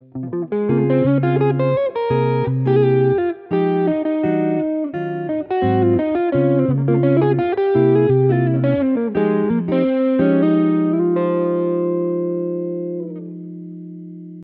Música